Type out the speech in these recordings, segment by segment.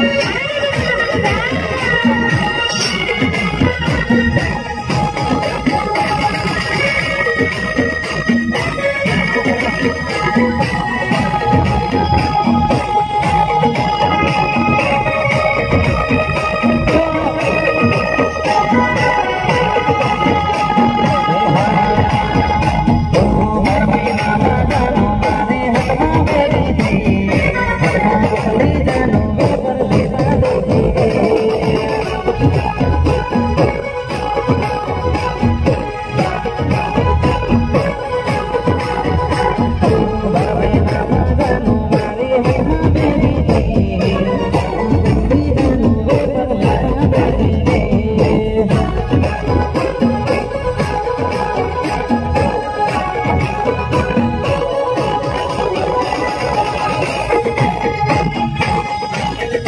¡Vamos! didn't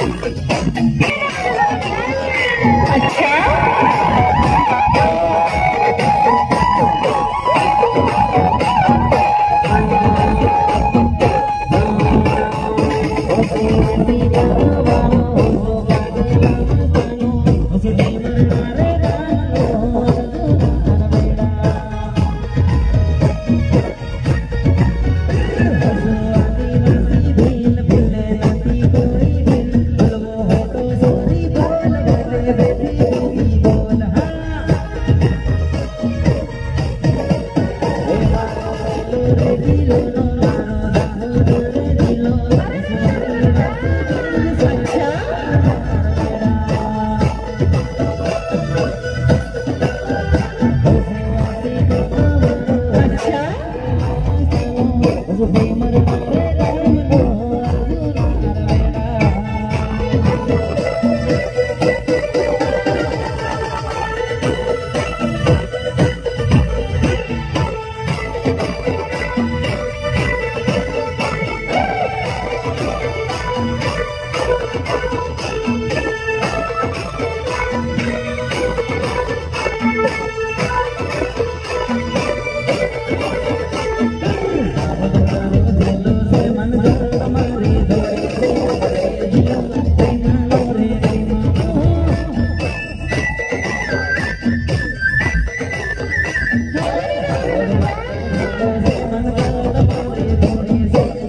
Oh, oh, oh, oh.